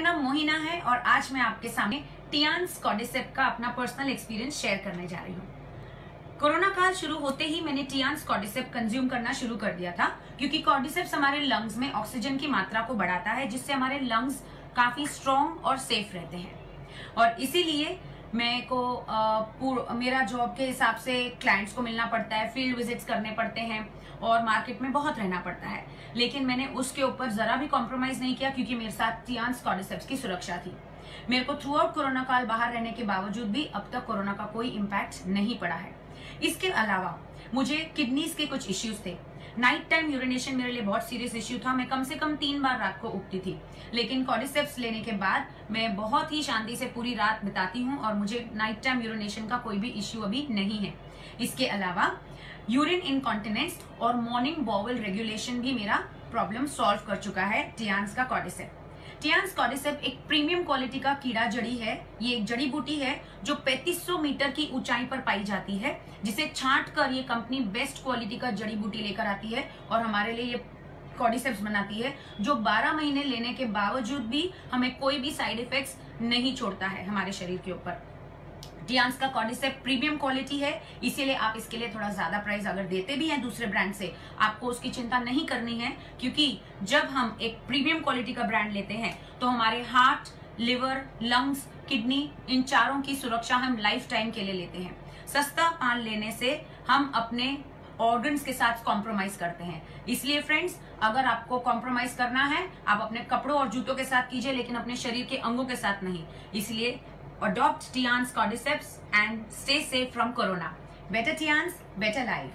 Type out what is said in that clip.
नाम मोहिना है और आज मैं आपके सामने टियान कॉडिसेप का अपना पर्सनल एक्सपीरियंस शेयर करने जा रही हूँ। कोरोना काल शुरू होते ही मैंने टियान कॉडिसेप कंज्यूम करना शुरू कर दिया था, क्योंकि कॉडिसेप्स हमारे लंग्स में ऑक्सीजन की मात्रा को बढ़ाता है, जिससे हमारे लंग्स काफ़ी स्ट्रॉन्ग और सेफ़ रहते हैं। और इसीलिए मेरे को आ, मेरा जॉब के हिसाब से क्लाइंट्स को मिलना पड़ता है फ़ील्ड विजिट्स करने पड़ते हैं और मार्केट में बहुत रहना पड़ता है। लेकिन मैंने उसके ऊपर जरा भी कॉम्प्रोमाइज नहीं किया क्योंकि मेरे साथ टियान स्कॉलरशिप्स की सुरक्षा थी। मेरे को थ्रू आउट कोरोना काल बाहर रहने के बावजूद भी अब तक कोरोना का कोई इम्पैक्ट नहीं पड़ा है। इसके अलावा, मुझे किडनीज के कुछ इश्यूज़ थे। नाइट टाइम यूरिनेशन मेरे लिए बहुत सीरियस इश्यू था। मैं कम से कम तीन बार रात को उठती थी। लेकिन कॉडिसेप्स लेने के बाद मैं बहुत ही शांति से पूरी रात बिताती हूँ और मुझे नाइट टाइम यूरिनेशन का कोई भी इश्यू अभी नहीं है। इसके अलावा यूरिन इनकॉन्टिनेंस और मॉर्निंग बॉवल रेगुलेशन भी मेरा प्रॉब्लम सॉल्व कर चुका है। टियान्स का कॉडिसेप टियान्स कॉडिसेप एक प्रीमियम क्वालिटी का कीड़ा जड़ी है। ये एक जड़ी बूटी है, जो 3500 मीटर की ऊंचाई पर पाई जाती है, जिसे छांट कर ये कंपनी बेस्ट क्वालिटी का जड़ी बूटी लेकर आती है और हमारे लिए ये कॉडिसेप्स बनाती है, जो 12 महीने लेने के बावजूद भी हमें कोई भी साइड इफ़ेक्ट नहीं छोड़ता है हमारे शरीर के ऊपर। डियांस का कॉर्डिसेप प्रीमियम क्वालिटी है, इसीलिए आप इसके लिए थोड़ा ज़्यादा प्राइस अगर देते भी हैं दूसरे ब्रांड से, आपको उसकी चिंता नहीं करनी है, क्योंकि जब हम एक प्रीमियम क्वालिटी का ब्रांड लेते हैं तो हमारे हार्ट लिवर लंग्स किडनी इन चारों की सुरक्षा हम लाइफ टाइम के लिए लेते हैं। सस्ता पान लेने से हम अपने ऑर्गन्स के साथ कॉम्प्रोमाइज करते हैं। इसलिए फ्रेंड्स अगर आपको कॉम्प्रोमाइज करना है, आप अपने कपड़ों और जूतों के साथ कीजिए, लेकिन अपने शरीर के अंगों के साथ नहीं। इसलिए adopt Tian's cordyceps and stay safe from corona. Better Tians, better life.